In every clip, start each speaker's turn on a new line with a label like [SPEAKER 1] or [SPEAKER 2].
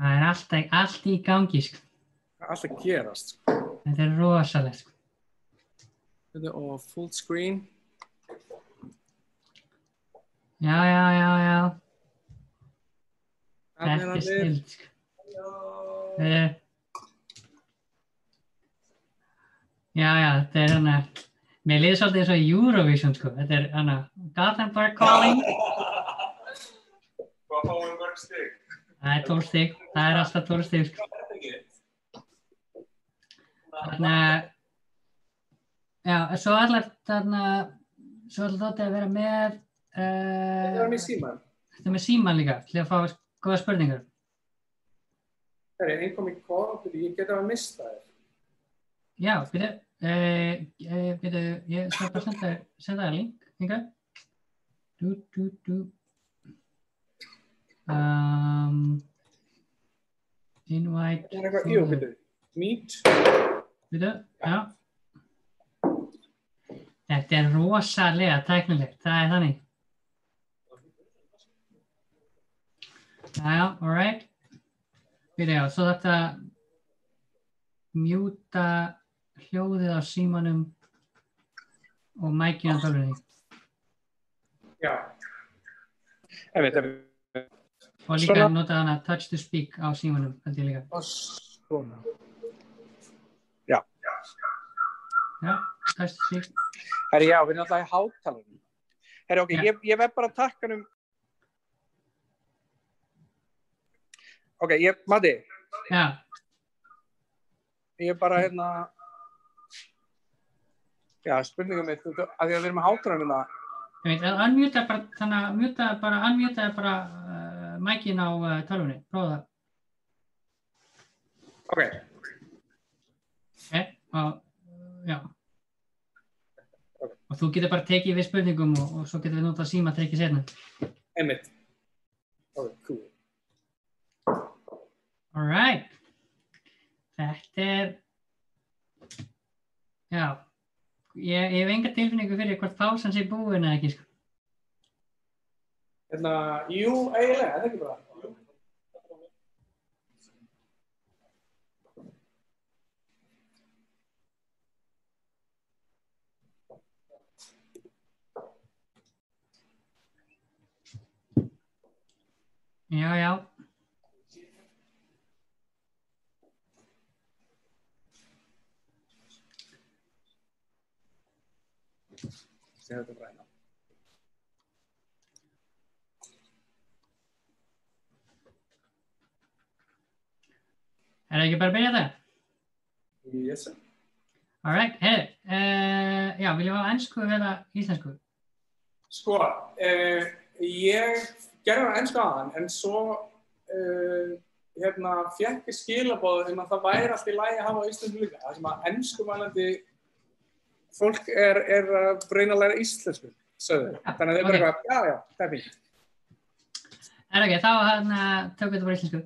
[SPEAKER 1] Það er allt, allt í gangi, sko.
[SPEAKER 2] Alltaf gerast. sko.
[SPEAKER 1] Þetta er rosalega, sko.
[SPEAKER 2] Þetta er og full screen.
[SPEAKER 1] Já, já, já, já. Þetta er snild, sko.
[SPEAKER 2] Já.
[SPEAKER 1] Já, já, þetta er hana, mér liði svolítið eins og Eurovision, sko. Þetta er hana, Gothenburg Calling,
[SPEAKER 3] Hvað fáum við mörg stig?
[SPEAKER 1] Það er 12 stig, það er alltaf 12 stig, sko. Þannig að, já, svo allar, þannig að, svo allar þátti að vera með,
[SPEAKER 2] Þetta var
[SPEAKER 1] uh,
[SPEAKER 2] mér síman.
[SPEAKER 1] þetta með síman líka, til að fá góða spurningar.
[SPEAKER 2] Það er einkom í kóð, ég geta að mista þér.
[SPEAKER 1] Já, byrju, uh, uh, byrju, ég skal bara senda, senda það link, hinga. Du, du, du. Um, invite.
[SPEAKER 2] Eitthvað, jú, veitu, meet.
[SPEAKER 1] Byrju, já. Þetta er rosalega tæknilegt, það er þannig. Já, já, alright. Byrju, já, svo þetta mjúta hljóðið á símanum og mækina á tölvunni.
[SPEAKER 2] Já. Ef þetta er
[SPEAKER 1] Og líka
[SPEAKER 2] Svona.
[SPEAKER 1] nota hana touch to speak á símanum,
[SPEAKER 2] og svona.
[SPEAKER 1] Já, touch to speak.
[SPEAKER 2] Herri, já, við erum alltaf í hátalarinn. Herri, ok,
[SPEAKER 1] Já.
[SPEAKER 2] ég, ég verð bara að takka um... Ok, ég, Matti,
[SPEAKER 1] Já,
[SPEAKER 2] ég er bara hérna... Já, spurningum mitt, að því að við erum með hátalarinn hérna.
[SPEAKER 1] ég veit, að unmute bara, mute bara, mækin á uh, tölvunni, prófa það.
[SPEAKER 2] Ok,
[SPEAKER 1] Ok, og já. Og þú getur bara tekið við spurningum og, og svo getur við notað síma að tekið sérna.
[SPEAKER 2] einmitt. Ok, cool.
[SPEAKER 1] Alright. Þetta er, já, ég, ég hef enga tilfinningu fyrir hvort pásan sé búin eða ekki, sko.
[SPEAKER 2] Hérna, jú, eiginlega, þetta er ekki bara.
[SPEAKER 1] Já, já,
[SPEAKER 2] Sér þetta bara hérna.
[SPEAKER 1] Er það ekki bara að byrja þetta?
[SPEAKER 2] Yes, sir.
[SPEAKER 1] Alright, herri, uh, já, viljum við hafa ennsku eða íslensku?
[SPEAKER 2] Sko, uh, ég gerði það ennsku aðan, en svo uh, hérna, fjekk ég skilabóð um að það væri allt í lægi að hafa á Íslandu líka. Það sem að ennsku mælandi fólk er, er að reyna að læra íslensku, sögðu.
[SPEAKER 1] Já,
[SPEAKER 2] Þannig að þau bara
[SPEAKER 1] ok.
[SPEAKER 2] eitthvað, já, já, það er fínt.
[SPEAKER 1] Er ok, þá hérna tökum við þetta bara íslensku.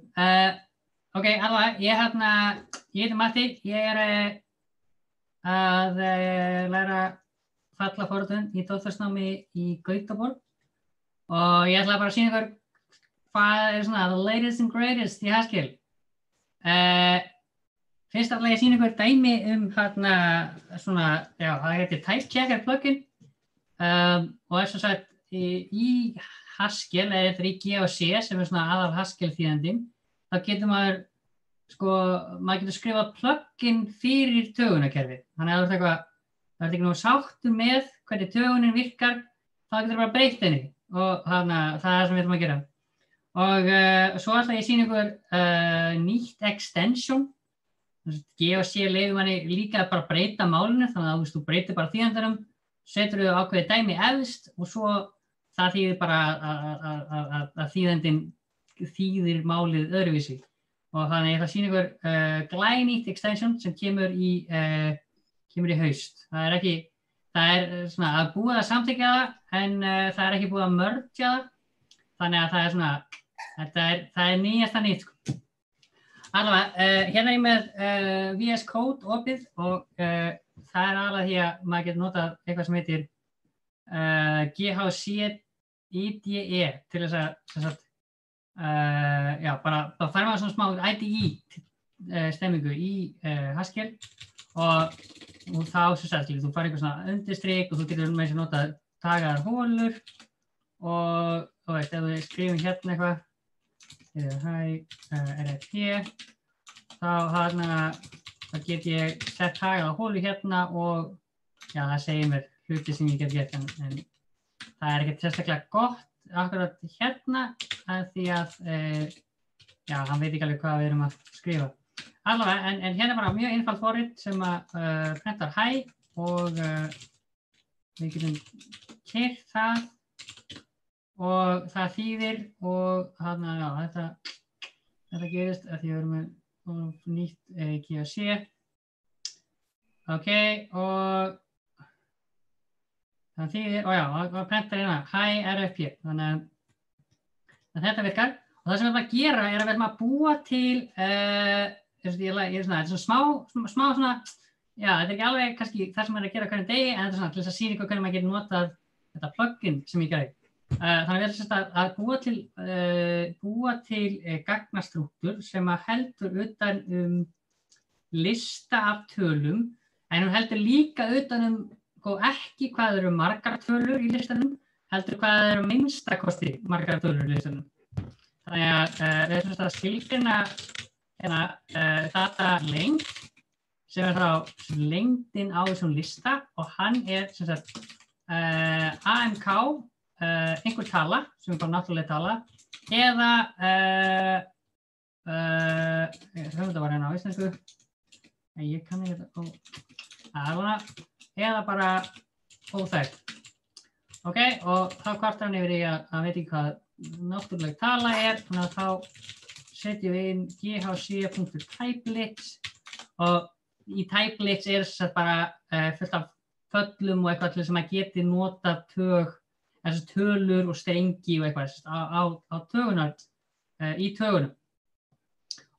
[SPEAKER 1] Ok, alveg, ég hérna, ég heiti Matti, ég er uh, að uh, læra fallafórðun í dóttarsnámi í Gautaborg. Og ég ætla bara að sína ykkur hvað er svona the latest and greatest í Haskell. Uh, fyrst ætla ég að sína ykkur dæmi um hérna svona, já, það heitir Type Checker plugin um, og er svo sagt í, Haskell eða þetta er í G og C sem er svona aðal Haskell þýðandinn þá getur maður sko, maður getur skrifað plugin fyrir tögunakerfi þannig að það ert ekki nú sáttu með hvernig tögunin virkar þá getur bara breytt henni. Og að það er það sem við ætlum að gera. Og uh, svo ætla ég að sína ykkur uh, nýtt extension. G og C leiður manni líka bara breyta málinu þannig að þú veist, þú breytir bara þýðandarum setur þau ákveðið dæmi efst og svo það þýðir bara að- að- að- að að þýðir málið öðruvísi. Og þannig ég ætla að sína ykkur uh, glænýtt extension sem kemur í uh, kemur í haust. Það er ekki, það er uh, svona að búið að samþykja það en uh, það er ekki búið að mörgja það. Þannig að það er svona þetta er, það er nýjasta nýtt sko. allavega, hérna er ég með VS Code opið og það er alveg því að maður getur notað eitthvað sem heitir GHC IDE til þess að já, bara, þá fær maður svona smá IDE uh, stemmingu í uh, Haskell og, og þá sem sagt, þú fær eitthvað svona undirstrik og þú getur með þess að nota tagaðar hólur og þú veist, ef við skrifum hérna eitthvað RFP þá þá get ég sett tagaða hólu hérna og já, það segir mér hluti sem ég get gert en, en það er ekkert sérstaklega gott akkurat hérna að því að e, já, hann veit ekki alveg hvað við erum að skrifa. Allavega, en, en hérna bara mjög einfald forrið sem að uh, prentar hæ og uh, við getum kert það og það þýðir og hann að já, þetta þetta gerist að því að við erum með nýtt eh, GFC ok og það þýðir, og já, það prentar hérna hi RFP, þannig að þetta virkar og það sem við erum að gera er að við erum að búa til uh, svona, þetta er svona smá, smá svona, já, þetta er ekki alveg kannski það sem við erum að gera hverjum degi, en þetta er svona til þess að sína ykkur hvernig maður getur notað þetta plugin sem ég gerði. Uh, þannig að við erum að, að búa til, uh, búa til gagnastrúktur sem að heldur utan um lista af tölum, en hún heldur líka utan um og ekki hvað eru margar tölur í listanum, heldur hvað eru minnstakosti margar tölur í listanum. Þannig að uh, við erum að skilgjana hérna, uh, data lengd sem er þá lengdin á þessum lista og hann er sagt uh, AMK, einhver tala sem er bara náttúrulega tala eða þetta var hérna á íslensku ég kann ekki þetta og eða bara óþægt. Ok, og þá kvartar hann yfir í að hann veit ekki hvað náttúrulega tala er, þannig að þá setjum við inn ghc.typelix og í typelix er þess að bara uh, fullt af föllum og eitthvað til þess að maður geti nota tög, þessu tölur og strengi og eitthvað á, á, á tögunar, uh, í tögunum.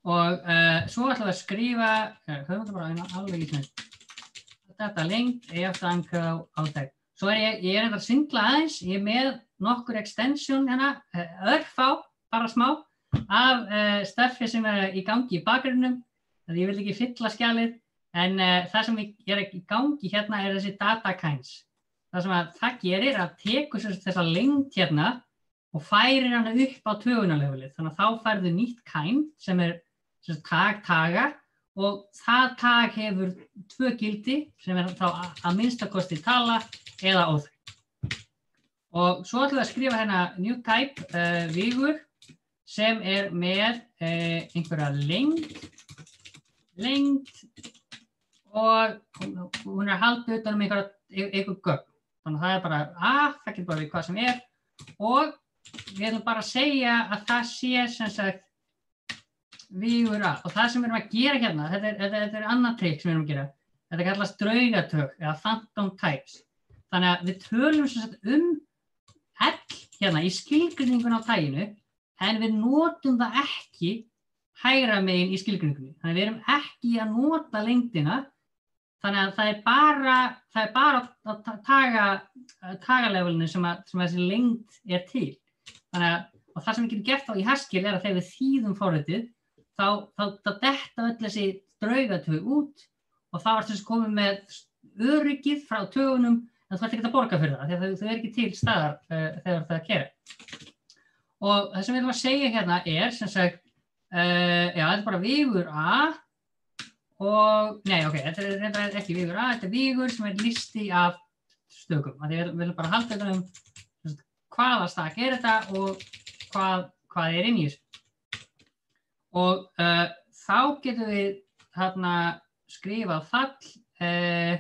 [SPEAKER 1] Og uh, svo ætlum við að skrifa, höfum við þetta bara alveg í þess data lengd ef það anchor á tag. Svo er ég, ég er eitthvað að syngla aðeins, ég er með nokkur extension hérna, eh, örfá, bara smá, af uh, staffi sem er í gangi í bakgrunnum, þannig ég vil ekki fylla skjalið, en uh, það sem er í gangi hérna er þessi data kinds. Það sem að það gerir að teku þessa lengd hérna og færir hana upp á tögunarlevelið, þannig að þá færðu nýtt kind sem er tag taga og það tag hefur tvö gildi sem er þá að minnstakosti tala eða óþæg. Og svo ætlum við að skrifa hérna new type uh, vigur sem er með uh, einhverja lengd og hún er haldið utan um einhverja, einhver gögn. Þannig að það er bara að, það getur bara við hvað sem er og við ætlum bara að segja að það sé sem sagt vígur að og það sem við erum að gera hérna, þetta er, þetta, þetta er annan trikk sem við erum að gera, þetta kallast draugatök eða phantom types. Þannig að við tölum sagt um all hérna í skilgrinningun á tæginu en við notum það ekki hægra megin í skilgrinningunni þannig að við erum ekki að nota lengdina. Þannig að það er bara það er bara að taga tagalevelinu sem, sem að þessi lengd er til. Þannig að og það sem við getum gert á í Haskell er að þegar við þýðum fórhættið þá, þá, þá detta öll þessi draugatög út og þá er þessi komið með öryggið frá tögunum en þú ert ekki að borga fyrir það þegar þau er ekki til staðar uh, þegar það kera. Og það sem við ætlum að segja hérna er sem sagt, uh, já þetta er bara vigur A og, nei ok, þetta er, þetta er ekki vigur A, þetta er vigur sem er listi af stökum. Við viljum bara halda þetta um hvaða stak er þetta og hvað, hvað er inn í þessu og uh, þá getum við hérna skrifað fall uh,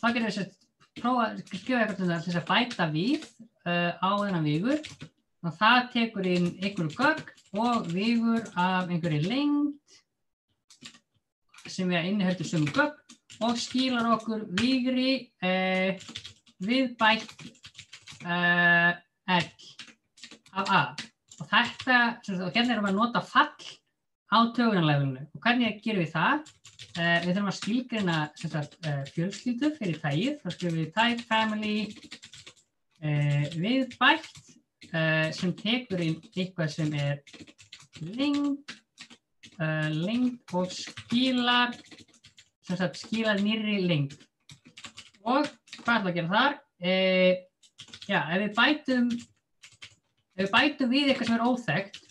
[SPEAKER 1] þá getum við prófa skrifa eitthvað til að bæta við uh, á þennan vigur. Og það tekur inn einhverju gögg og vigur af einhverju lengd sem við innhöldur sem gögg og skilar okkur vigri við bætt L af A og þetta, og hérna erum við að nota fall á tögunarleifinu og hvernig gerum við það? Uh, við þurfum að skilgjörna uh, fjölskyldu fyrir tægið, þá skrifum við type family uh, við bætt uh, sem tekur inn eitthvað sem er lengd, uh, lengd og skilar, sagt skilar nýrri lengd. Og hvað ætla að gera þar? Já, ef við bætum, ef við bætum við eitthvað sem er óþekkt,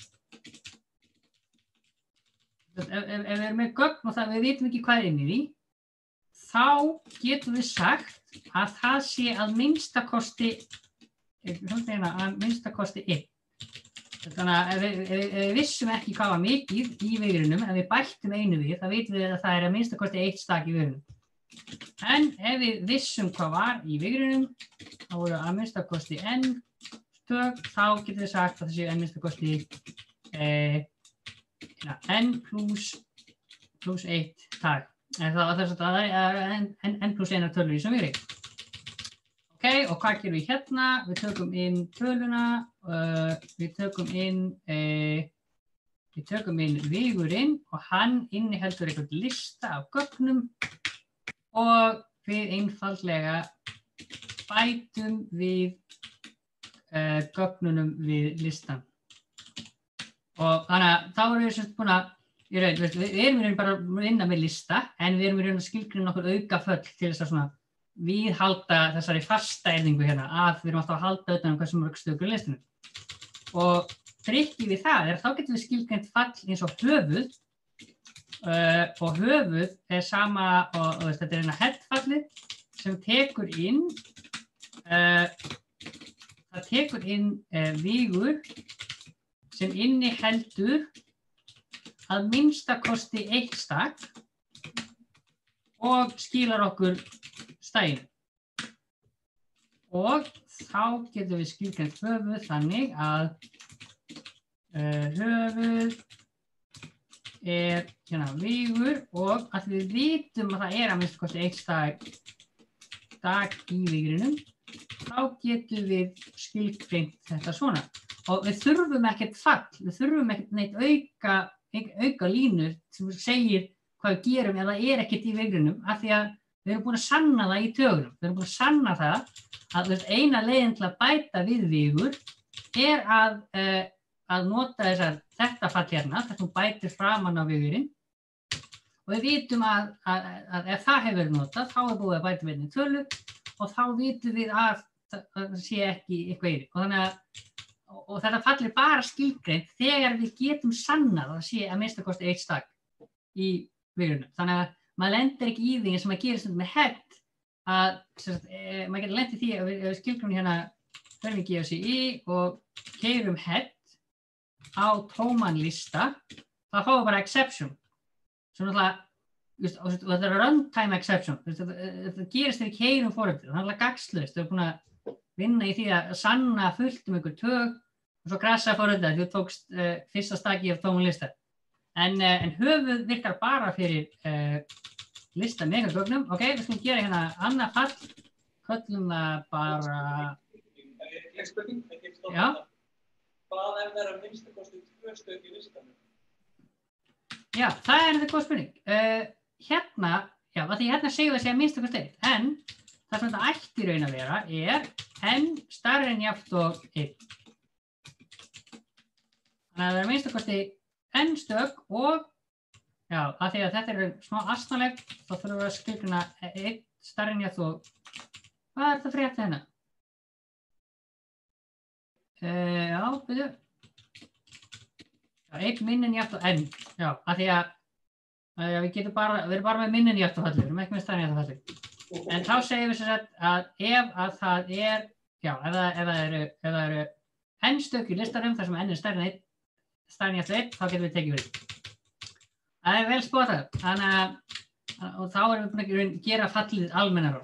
[SPEAKER 1] ef, ef, ef við erum með gögn og það við vitum ekki hvað er inn í því, þá getum við sagt að það sé að minnstakosti hérna, að minnstakosti einn. Þannig að ef við, ef, við- vissum ekki hvað var mikið í vigrunum, ef við bættum einu við, þá vitum við að það er að minnstakosti eitt stak í vigrunum. En ef við vissum hvað var í vigrunum, þá voru að minnstakosti n stök, þá getum við sagt að það sé að minnstakosti eh, n pluss pluss 1 tag. En það var þess að það er n, n, n pluss 1 tölur í sem viri. Ok, og hvað gerum við hérna? Við tökum inn töluna, uh, við tökum inn, uh, við tökum inn vigurinn og hann inniheldur einhvern lista af gögnum og við einfaldlega bætum við uh, gögnunum við listan. Og þannig að þá erum við semst búin að, í raun, við, við erum í raun bara vinna með lista en við erum í raun að skilgrina nokkur auka föll til þess að svona viðhalda þessari fastæðingu hérna að við erum alltaf að halda utan um hversu mörg stökur listinu. Og trikkið við það er að þá getum við skilgrind fall eins og höfuð uh, og höfuð er sama og, og þetta er hérna headfallið sem tekur inn uh, það tekur inn uh, vígur sem inni heldur að minnstakosti eitt stakk og skilar okkur stæðin. Og þá getum við skilgjönd höfuð þannig að uh, höfuð er hérna vígur og við vitum að það er að minnstakosti eitt stakk í vígrinum þá getum við skilgjönd þetta svona. Og við þurfum ekkert fall, við þurfum ekkert neitt auka, auka línur sem segir hvað við gerum eða er ekkert í vegrunum af því að við erum búin að sanna það í tögunum. Við erum búin að sanna það að eina leiðin til að bæta við vigur er að, uh, að nota þessar, þetta fall hérna, þetta bætir framann á vigurinn og við vitum að, að, að ef það hefur notað þá er búið að bæta við einni tölu og þá vitum við að það sé ekki eitthvað yfir. Og þannig að og þetta fallir bara skilgreint þegar við getum sannað að sé að minnst að kosti eitt stakk í vigrunum. Þannig að maður lendir ekki í því eins og maður gerir svona með head að sagt, e, maður getur lendið því að við, við skilgrunum hérna förum við GFCI og keirum head á tóman lista þá fáum við bara exception sem náttúrulega og þetta er runtime exception þetta, gerist þegar við keirum fóröfnir það er alveg gagslust, við erum búin að vinna í því að sanna fullt um einhver tög og svo grasa fóröfnir þú tókst uh, fyrsta staki af tóman lista en, uh, en höfuð virkar bara fyrir uh, lista með eitthvað gögnum ok, við skulum gera hérna annað fall köllum það bara
[SPEAKER 3] ekki
[SPEAKER 1] Já.
[SPEAKER 3] Hvað er að minnsta kosti tvö stök í listanum?
[SPEAKER 1] Já, það er þetta góð spurning. Uh, hérna, já, því hérna segjum við að segja minnst okkur steitt, en það sem þetta ætti raun að vera er n starri en jáft og 1. Þannig að það er minnst okkur steitt n stök og, já, af því að þetta er smá astnaleg, þá þurfum við að skilgjuna 1 starri en jáft og, hvað er þetta frétt hérna? Uh, já, byrju. Já, einn minnin jæft og enn, já, af því að, að við getum bara, við erum bara með minnin jæft og falli, við erum ekki með stærn jæft og falli. En þá segjum við sem sagt að ef að það er, já, ef það, ef það eru, ef það eru enn stök í listarum þar sem enn er stærn einn, stærn jæft og einn, þá getum við tekið við. Það er vel spotað, þannig að, og þá erum við búin að gera- fallið almennar.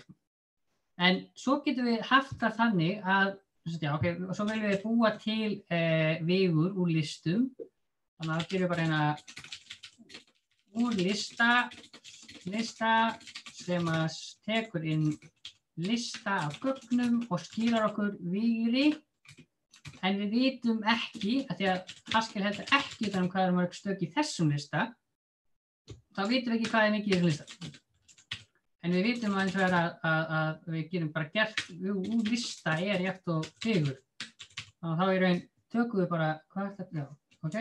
[SPEAKER 1] En svo getum við haft það þannig að, já, ok, og svo viljum við búa til eh, vigur úr listum Þannig að gerum við bara hérna úr lista, lista sem að tekur inn lista af gögnum og skilar okkur víri. En við vitum ekki, að því að Haskell heldur ekki utan um hvað er mörg stök í þessum lista, þá vitum við ekki hvað er mikið í þessum lista. En við vitum að, að, að, að við gerum bara gert, úr lista er jægt og vigur. Þannig að þá í raun tökum við bara, hvað er þetta? Já, ok.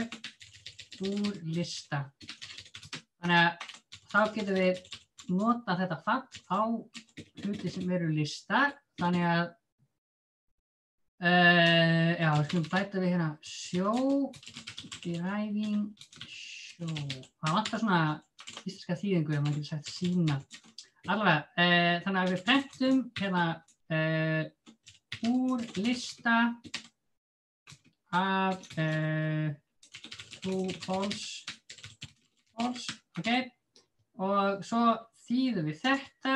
[SPEAKER 1] Úr lista. Þannig að þá getum við nota þetta fall á hluti sem eru lista. Þannig að, uh, já, við skulum bæta við hérna show, deriving, show. Það vantar svona íslenska þýðingu ef maður getur sagt sína. Allavega, uh, þannig að við prentum hérna uh, úr lista af true, false, false, ok, og svo þýðum við þetta,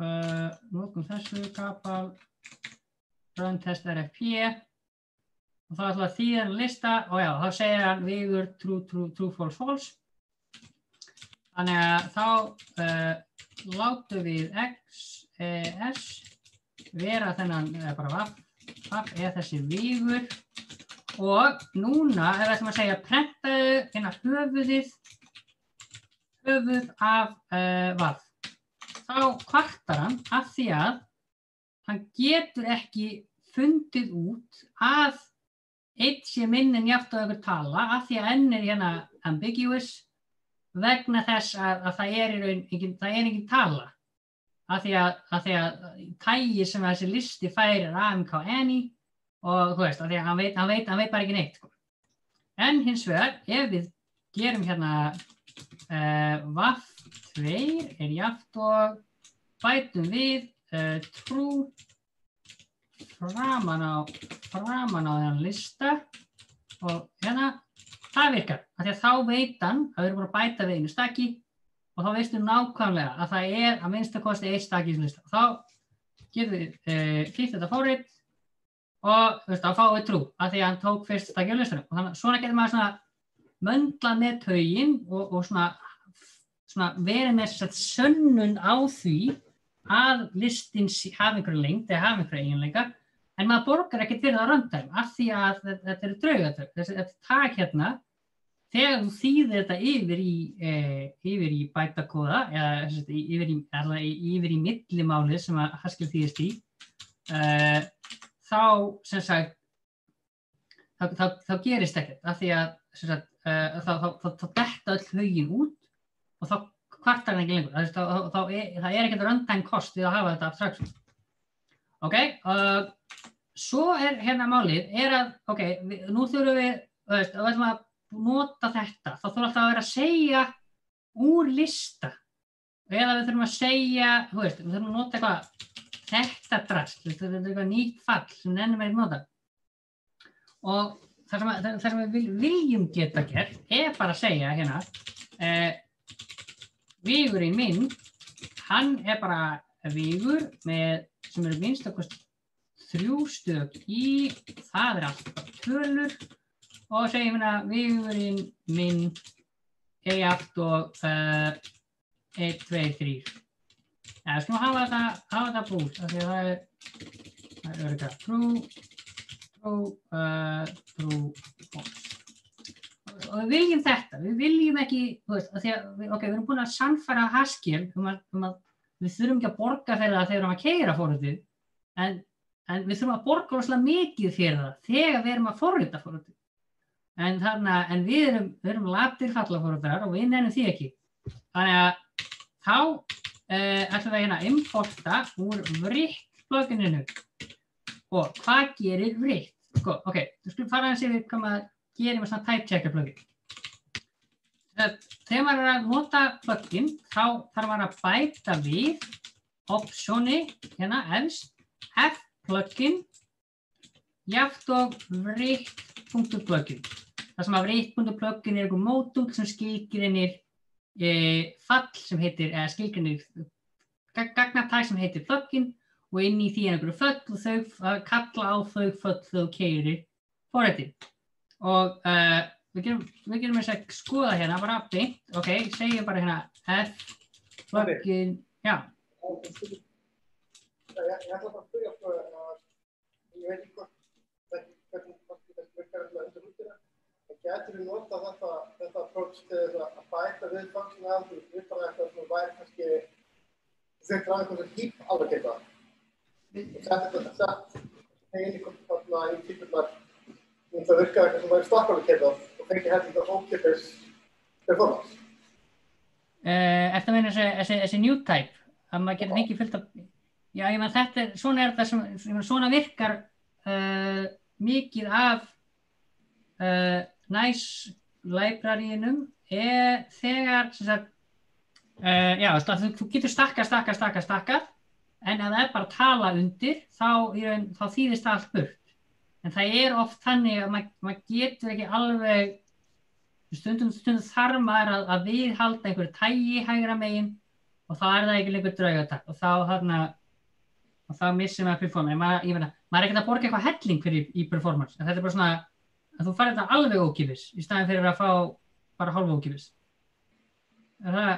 [SPEAKER 1] uh, notum þessu kapal, run test RFP, og þá við að þýða hann lista, og já, þá segir hann viður true, true, true, false, false, þannig að þá uh, látum við x, eh, s vera þennan, eða bara vaff, vaff eða þessi vigur og núna ef við ætlum að segja prentaðu hérna höfuðið höfuð af uh, vaff þá kvartar hann af því að hann getur ekki fundið út að eitt sé minn en játt á ykkur tala af því að enn er hérna ambiguous vegna þess að, að það er í er engin tala af því að, að, að tægi sem þessi listi færir AMK Annie og þú veist, af því að hann veit, hann veit, hann veit bara ekki neitt sko. en hins vegar, ef við gerum hérna vaff 2 er jaft og bætum við uh, true framan á framan á þennan lista og hérna það virkar, því að þá veit hann að við erum bara að bæta við einu stakki og þá veistu nákvæmlega að það er að minnsta kosti eitt stakki í þessu lista. Þá getum við fýtt þetta fórið og þá fáum við trú að því að hann tók fyrst stakki á listanum. Og þannig, svona getur maður svona möndla með taugin og, og svona, svona verið með þess að sönnun á því að listin hafi einhverju lengt eða hafi einhverju eiginleika en maður borgar ekkert fyrir það á röndæm af því að þetta eru draugatög. Þetta tak hérna þegar þú þýðir þetta yfir í, e, yfir í bætakóða eða yfir í, yfir í millimálið sem að Haskell þýðist í e, þá sem sagt þá, þá, þá gerist ekkert af því að sagt, e, þá, þá betta öll högin út og þá kvartar það ekki lengur. Þá er, það er ekkert runtime cost við að hafa þetta abstraction. Ok, og svo er hérna málið er að, ok, við, nú þurfum við veist, við ætlum að nota þetta, þá þurfum alltaf að vera að segja úr lista. Eða við þurfum að segja veist, við þurfum að nota eitthvað þetta drast, þetta er eitthvað nýtt fall sem nefnum er nota. Og það sem, að, það sem við viljum geta gert er bara að segja hérna eh, vígurinn minn hann er bara vígur með, sem eru minnst okkur þrjú stök í það er alltaf tölur og segjum hérna vígurinn minn er jægt og uh, 1, 2, 3 ja, skulum hafa þetta hafa þetta að það er það er öryggar true true uh, true false og við viljum þetta, við viljum ekki þú veist, við- ok, við erum búin að sannfæra Haskell um að, um að við þurfum ekki að borga fyrir það þegar við erum að keira fórhundið en, en við þurfum að borga rosalega mikið fyrir það þegar við erum að forrita fórhundið en en við erum erum latir fallafórhundar og við nefnum því ekki. Þannig að þá uh, ætlum við hérna að importa úr vritt plugininu og hvað gerir vritt? Sko, ok, þú skulum fara að segja við hvað maður gerir með svona type checker plugin. Þegar maður er að nota plugin þá þarf maður að bæta við optioni hérna efst f plugin jafnt og vritt.plugin. Það sem að vritt.plugin er einhver mótul sem skilgrinir e, fall sem heitir, eða skilgrinir gagnatæk sem heitir plugin og inn í því er einhverju föll þau að kalla á þau föll þau keirir forrættin og uh, við gerum, við gerum þess að skoða hérna bara beint, ok, segjum bara hérna F, plugin, já,
[SPEAKER 4] Ég, ég ætla bara að spyrja sko, ég veit ekki hvort. En gætir við nota þetta, þetta approach til að bæta við þú veist, við bara eitthvað sem væri kannski þurftir að eitthvað sem heap allocata. Og inn í típurnar um það virkaði eitthvað sem væri stakkáli keppað og fengi heldur þetta ókipis performance.
[SPEAKER 1] Uh, eftir að meina þessi, new type, að maður getur fengið fullt af, já ég meina þetta er, svona er þetta sem, svona virkar uh, mikið af uh, nice libraryinum er þegar, sagt, uh, já þú, þú getur stakka, stakka, stakka, stakka, en ef það er bara að tala undir, þá, þá þýðist það allt burt. En það er oft þannig að maður, maður getur ekki alveg stundum, stundum þarf maður að, að viðhalda einhverju tægi hægra megin og þá er það ekki lengur draugatak. Og þá þarna og þá missir maður performance. Maður, ég meina, maður er ekkert að borga eitthvað helling fyrir í performance, en þetta er bara svona að þú farir þetta alveg ókipis í staðin fyrir að fá bara hálfa ókipis er það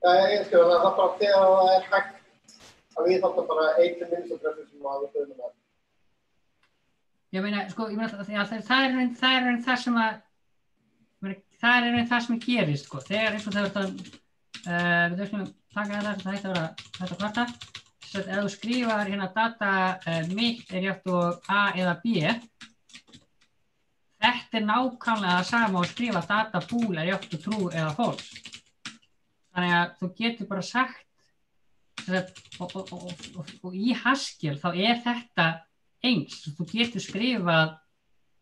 [SPEAKER 4] Já, ég skilja það, það er bara þegar það er hægt að viðhalda bara eitthvað minnstadröfum sem að við höfum með.
[SPEAKER 1] ég meina, sko, ég meina, það, það, það er raun- það er það sem að meina, það er raun það sem gerist, sko, þegar eins og þegar þetta Uh, við þurfum að taka þetta, það hætti að vera þetta kvarta. Þess að ef þú skrifar hérna data uh, mitt er játt og A eða B, þetta er nákvæmlega það sama að skrifa data pool er játt og true eða false. Þannig að þú getur bara sagt, að, og, og, og, og í Haskell þá er þetta eins. Þú getur skrifað,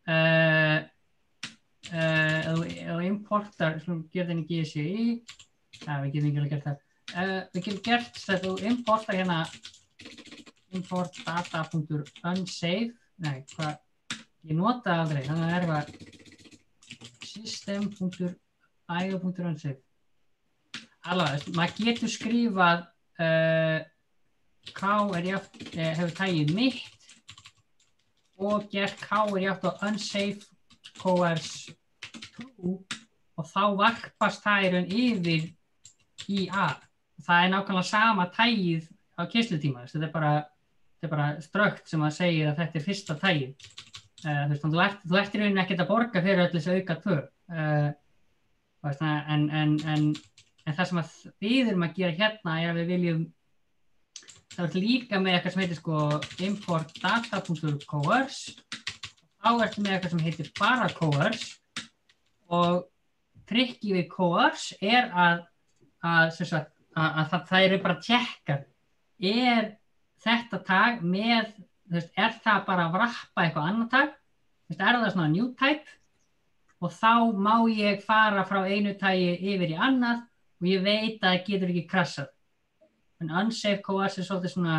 [SPEAKER 1] uh, ef þú importar, svona gerð þenni GCI, Ja, við getum ekki alveg gert það. Uh, við getum gert þetta og importa hérna import data.unsafe nei, hvað, ég nota aldrei þannig að það er eitthvað system.io.unsafe alveg, maður getur skrifað uh, k er játt, eh, hefur tægið mitt og gert k er játt á unsafe coerce true og þá varpast raun yfir í A. Það er nákvæmlega sama tægið á kyslutíma. Þetta er bara, bara strökt sem að segja að þetta er fyrsta tægið. Uh, veist, þú ert, þú ert í rauninni ekkert að borga fyrir öll þessu auka tvö. Uh, en, en, en, en það sem við erum að gera hérna er að við viljum það er líka með eitthvað sem heitir sko import data.coerce þá ertu með eitthvað sem heitir bara coerce og trikki við coerce er að að, sagt, að, að það, það eru bara tjekkar. Er þetta tag með veist, er það bara að vrappa eitthvað annar tag? Veist, er það svona new type? Og þá má ég fara frá einu tagi yfir í annað og ég veit að það getur ekki krassað. En unsafe coerce er svolítið svona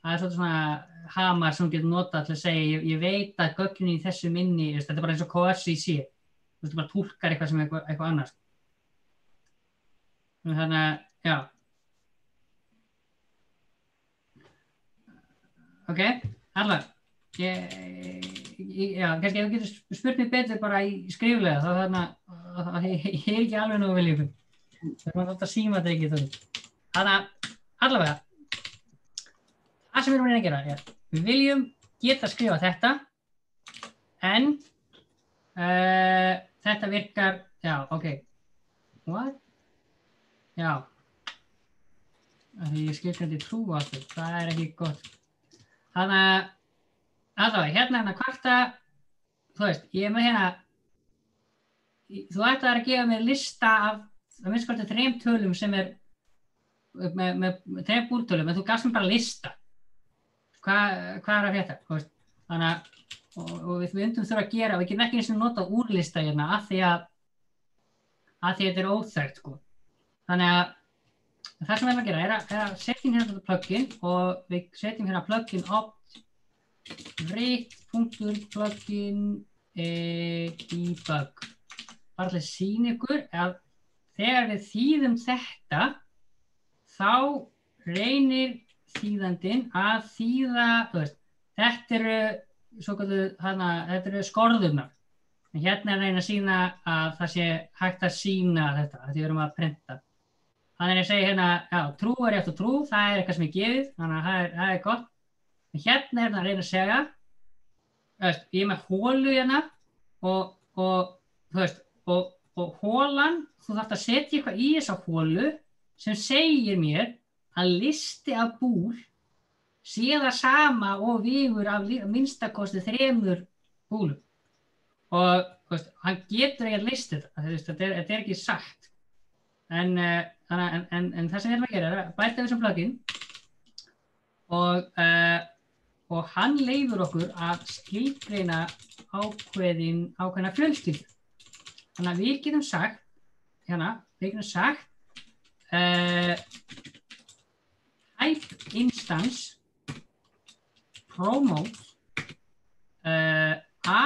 [SPEAKER 1] það er svolítið svona hamar sem getur notað til að segja ég, ég veit að gögnin í þessu minni þetta er bara eins og coerce í sé. Þú veist bara tólkar eitthvað sem eitthvað, eitthvað annars. Þannig að, já. Ok, allar ég, ég, já, kannski ef þú getur spurt mér betur bara í skriflega þá þannig að ég, er ekki alveg nú viljum það er maður alltaf síma þetta ekki þannig að, allavega það sem við erum að gera er við viljum geta að skrifa þetta en uh, þetta virkar, já, ok what? Já. Því ég skilkandi trú á þetta, það er ekki gott. Þannig að, allavega, hérna hérna kvarta, þú veist, ég er með hérna, þú ætlaði að gefa mér lista af, það minnst hvort það er þreim tölum sem er, með, með, þreim búrtölum, en þú gafst mér bara lista. Hvað hva er að veist, þannig að, og, og við myndum þurfa að gera, við getum ekki eins og nota úrlista hérna, af því að, af því að þetta er óþægt, sko. Þannig að það sem við erum að gera er að, að setjum hérna þetta plugin og við setjum hérna plugin opt read.plugin e, debug. Bara til að sína ykkur að þegar við þýðum þetta þá reynir þýðandinn að þýða, veist, þetta eru, kallu, hana, þetta eru skorðunar. En hérna er reyna að sína að það sé hægt að sína þetta, því við erum að prenta. Þannig að ég segi hérna, já, trú er rétt og trú, það er eitthvað sem ég gefið, þannig að það er, það er gott. En hérna er það að reyna að segja, veist, ég er með hólu hérna og, og, veist, og, og hólan, þú þarfst að setja eitthvað í þessa hólu sem segir mér að listi af búl sé það sama og vígur af minnstakosti þremur búlum. Og veist, hann getur ekki að list þetta er, er ekki sagt en, að- en, en, en það sem við erum að gera er að bæta þessum plugin og, uh, og hann leifur okkur að skilgreina ákveðin ákveðina fjölskyldu þannig að við getum sagt hérna, við getum sagt uh, type instance promote uh, a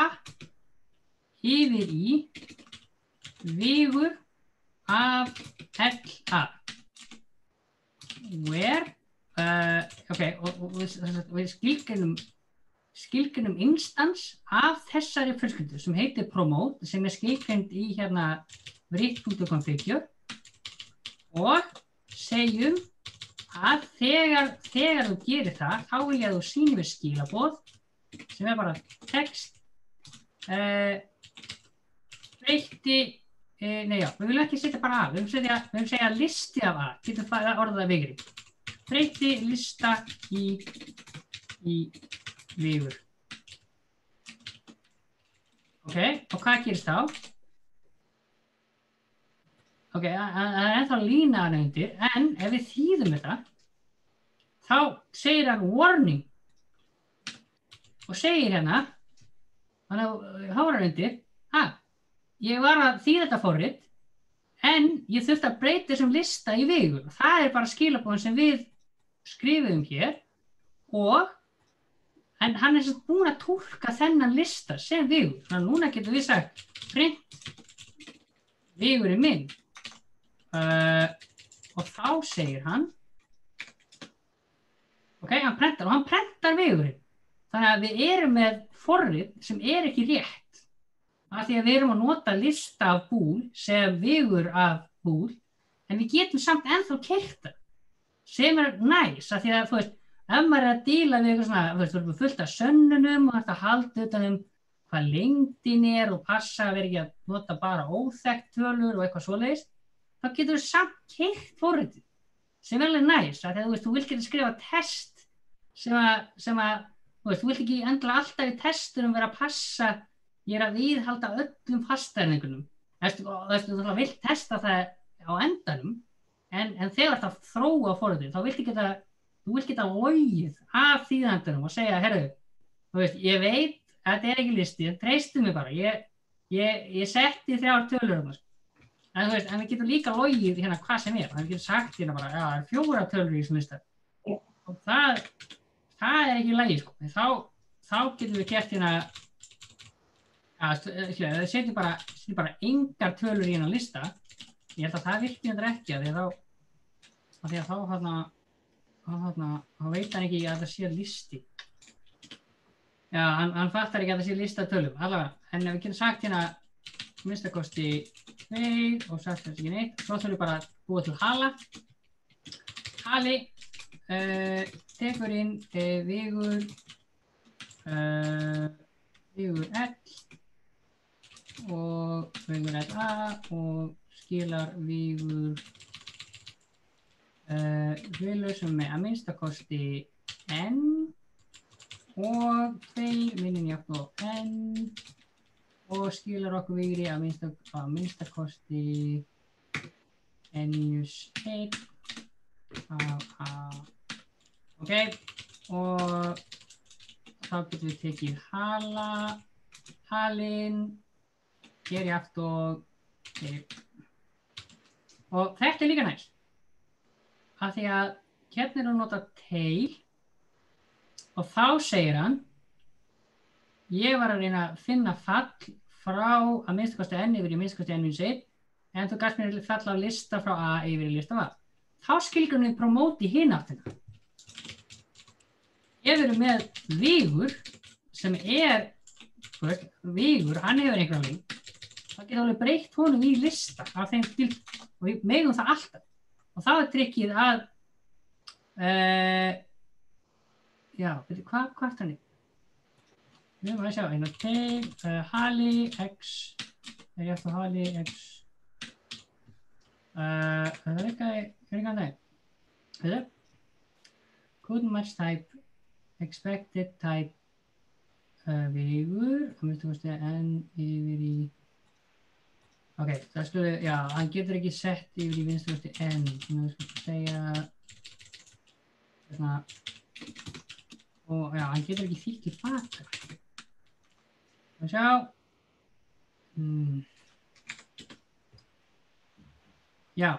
[SPEAKER 1] yfir í vigur af LA where uh, ok, og, við, sem skilgreinum instance af þessari fjölskyldu sem heitir promote sem er skilgreind í hérna vrit.configure og segjum að þegar, þegar þú gerir það þá vil ég að þú sýnir við skilaboð sem er bara text uh, breytti uh, nei já, við viljum ekki setja bara að við viljum setja, við viljum segja listi af að getum orðað að vigri breyti lista í í vigur ok, og hvað gerist þá? ok, það er ennþá lína hann undir en ef við þýðum þetta þá segir hann warning. Og segir hérna þannig að hann undir að ég var að þýða þetta forrið en ég þurfti að breyta þessum lista í vigur það er bara skilabóðin sem við skrifum hér og en hann er svo búin að túlka þennan lista sem vigur. Þannig að núna getur við sagt print vigur er minn. Uh, og þá segir hann ok, hann prentar og hann prentar vigurinn. Þannig að við erum með forrið sem er ekki rétt. Af því að við erum að nota lista af búl sem vigur af búl en við getum samt ennþá kerta sem er næs af því að þú veist, ef maður er að díla við eitthvað svona, veist, þú erum fullt af sönnunum og þetta halda utan um hvað lengdin er og passa að vera ekki að nota bara óþekkt tölur og eitthvað svoleiðist þá getur við samt keitt forritið sem er alveg næs af því að þú veist, þú vilt geta skrifa test sem að, sem að þú veist, þú vilt ekki endla alltaf í testunum vera að passa ég er að viðhalda öllum fastæðningunum þú veist, þú vilt testa það á endanum en, en þegar það þróa forritið þá vilt geta þú vilt geta logið af þýðandunum og segja, herru, þú veist, ég veit að þetta er ekki listi, treystu mig bara ég, ég, ég setti þrjár tölur um það. En þú veist, en við getum líka logið hérna hvað sem er, við getum sagt hérna bara, já, það er fjóra tölur í þessum lista. Og það það er ekki lægi, sko, þá þá getum við gert hérna já, það setjum bara setjum bara engar tölur í hérna lista. Ég held að það virkir þetta ekki að því að þá að því að þá hérna þá veit hann ekki að það sé listi. Já, hann, hann fattar ekki að það sé lista tölum. Allavega, en við getum sagt hérna minnstakosti 2 og sagt þetta ekki neitt svo þurfum við bara að búa til hala. Hali uh, tekur inn uh, vigur uh, vigur L og vigur LA og skilar vigur vilur sem er að minnstakosti N og 2 minnin jafn og N og skilar okkur að minnsta, að minnstakosti N minus 1 af A ok og þá getum við tekið hala halinn hér í aft og og þetta er líka næst af því að hérna er að nota tail og þá segir hann ég var að reyna að finna fall frá að minnstakosti n yfir í minnstakosti n minus 1 en þú gæst mér fall á lista frá a yfir í lista a þá skilgur við promóti hinn áttina. Ef við erum með vigur sem er veist, vigur, hann hefur einhverjum link þá getur alveg breytt honum í lista af þeim stil og við megum það alltaf og þá er trikkið að uh, já, veitir, hvað hvað er þannig við erum að sjá einu til uh, hali x er ég eftir hali x? Uh, það er eitthvað er eitthvað það veitir couldn't match type expected type uh, vigur, að minnstu kosti n yfir í Ok, það skulle, já, hann getur ekki sett yfir í vinstri kosti n, þannig að við skulum segja hérna og já, hann getur ekki þýtt tilbaka. Það sjá. Mm. Já,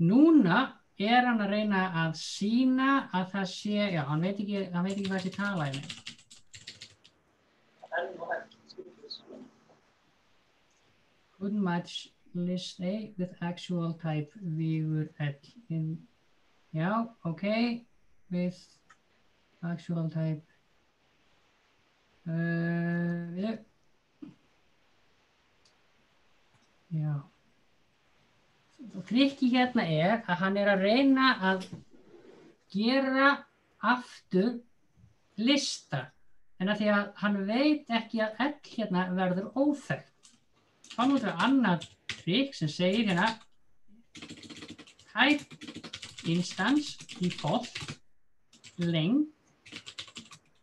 [SPEAKER 1] núna er hann að reyna að sína að það sé, já, hann veit ekki, hann veit ekki hvað þessi tala er með.
[SPEAKER 3] N og L, skilur við.
[SPEAKER 1] Couldn't match list A with actual type vigur L. In, já, ok, with actual type. Uh, við, já. Trikki hérna er að hann er að reyna að gera aftur lista en að því að hann veit ekki að L hérna verður óþekkt. Við annað trikk sem segir hérna type instance default lengd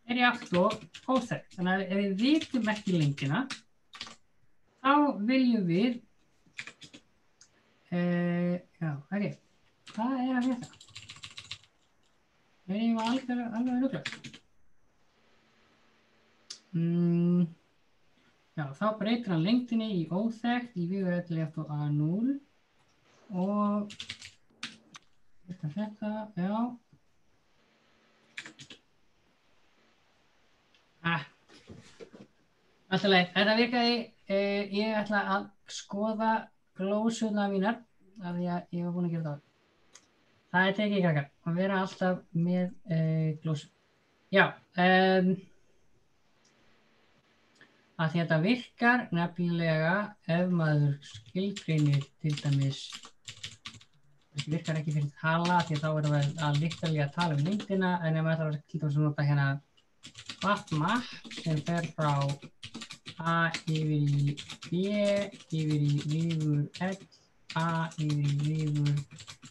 [SPEAKER 1] er í aftur óþekkt. Þannig að ef við vitum ekki lengdina þá viljum við Uh, já, ok. Hvað er að þetta? Er ég alveg, alveg rugglað? Mm, já, þá breytir hann lengdinni í óþekkt í viðverðli eftir A0 og þetta, þetta, já. Ah, alltaf leið, þetta virkaði, uh, ég ætla að skoða glósuna mínar af því að ég var búin að gera það. Það er tekið krakkar, að vera alltaf með uh, glósu. Já, um, að þetta virkar nefnilega ef maður skilgreinir til dæmis, það virkar ekki fyrir tala því þá erum við að líktalega tala um lengdina en ef maður þarf að til dæmis að nota hérna vatmap sem fer frá A yfir í B yfir í viður L A yfir í viður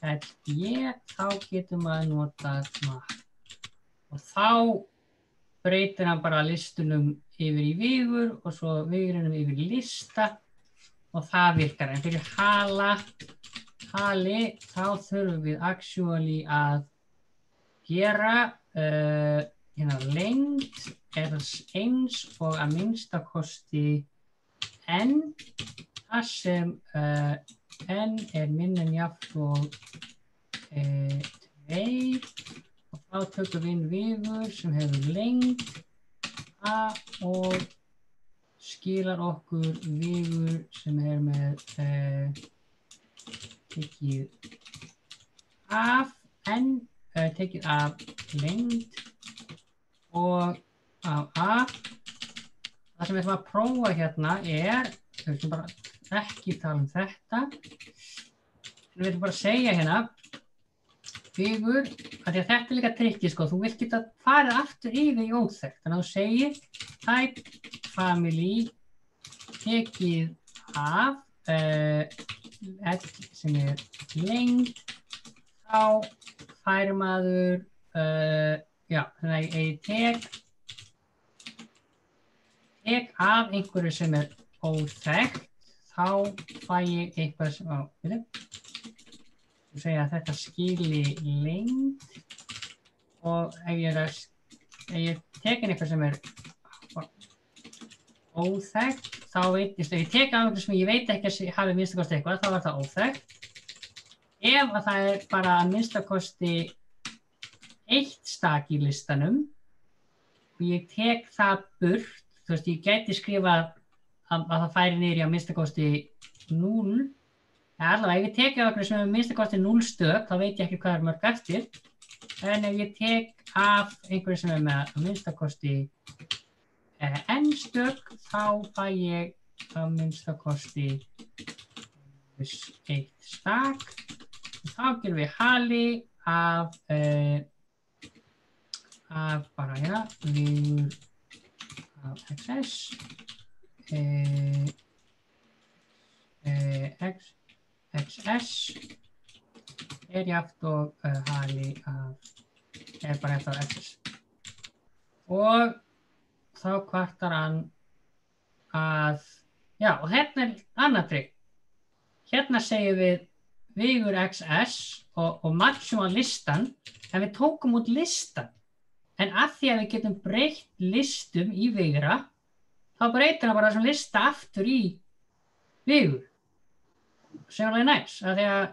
[SPEAKER 1] L B þá getur maður notað map. Og þá breytir hann bara listunum yfir í viður og svo viðurinnum yfir í lista og það virkar. En fyrir hala hali þá þurfum við actually að gera uh, hérna lengd er eins og að minnstakosti n þar sem uh, n er minn en jafn og uh, 2 og þá tökum við inn viður sem hefur lengd a og skilar okkur viður sem er með uh, tekið af n tekið af lengd og á A. Það sem við ætlum að prófa hérna er, við ætlum bara ekki tala um þetta, en við ætlum bara að segja hérna, figur, þetta er líka trikki sko, þú vilt geta farið aftur yfir í óþekkt, þannig að þú segir type family tekið af uh, sem er lengd, þá fær maður, uh, já, þannig að ég tek tek af einhverju sem er óþekkt, þá fæ ég eitthvað sem, á, veitum, þú segja að þetta skili lengd og ef ég er að, ef ég tekin eitthvað sem er óþekkt, þá veitist, ef ég tek af einhverju sem ég veit ekki að hafi minnstakosti eitthvað, þá er það óþekkt. Ef að það er bara að minnstakosti eitt stak í listanum og ég tek það burt þú veist, ég gæti skrifa að, að það færi í að minnstakosti 0 en allavega ef ég tekið okkur sem er minnstakosti 0 stök þá veit ég ekki hvað er mörg eftir. En ef ég tek af einhverju sem er með minnstakosti eh, n stök þá fæ ég að minnstakosti eitt stak. Þá gerum við hali af eh, af bara hérna við af xs eh, eh, x, xs er jafnt og uh, hali af er bara eftir xs og þá kvartar hann að, já, og hérna er annað trygg. Hérna segjum við Vigur XS og, og matchum á listan, en við tókum út listan. En að því að við getum breytt listum í Vigra, þá breytir hann bara þessum lista aftur í Vigur. Sem er alveg næs, að því að,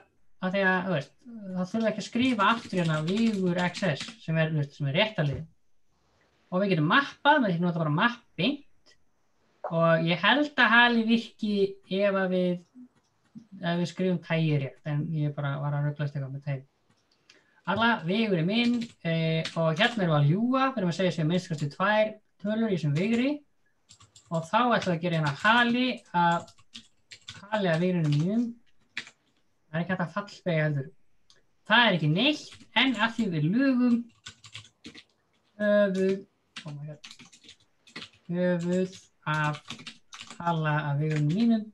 [SPEAKER 1] að því að, veist, þurfum við ekki að skrifa aftur hérna Vigur XS sem er, er réttalið. Og við getum mappað, við getum nota bara mappingt og ég held að hali virki ef að við ef við skrifum tægi rétt, en ég bara var að rugglast eitthvað með tægi. Alla, vigur er minn eh, og hérna erum við að ljúa, við erum að segja sem minnskastu tvær tölur í þessum vigri og þá ætlum við að gera hérna hali að hali að vigurinn mínum það er ekki hægt að fallbega heldur. Það er ekki neitt, en að því við lugum höfuð oh höfuð af hala af vigurinn mínum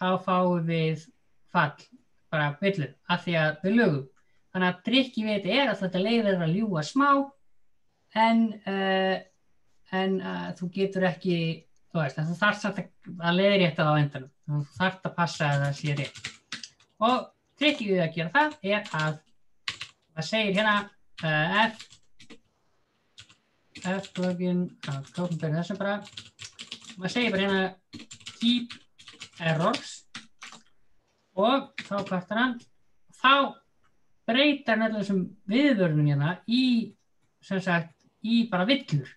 [SPEAKER 1] þá fáum við fall, bara villu, af því að við lögum. Þannig að drikki við þetta er að þetta leiðir að ljúa smá en, uh, en uh, þú getur ekki, þú veist, þú þarfst að, að leiðir rétt á endanum. Þú þarfst að passa að það sé rétt. Og drikki við að gera það er að það segir hérna uh, F F plugin, að kókum fyrir þessu bara, maður segir bara hérna keep errors. Og þá kvartar hann. Þá breytar hann þessum viðvörnum hérna í sem sagt í bara villur.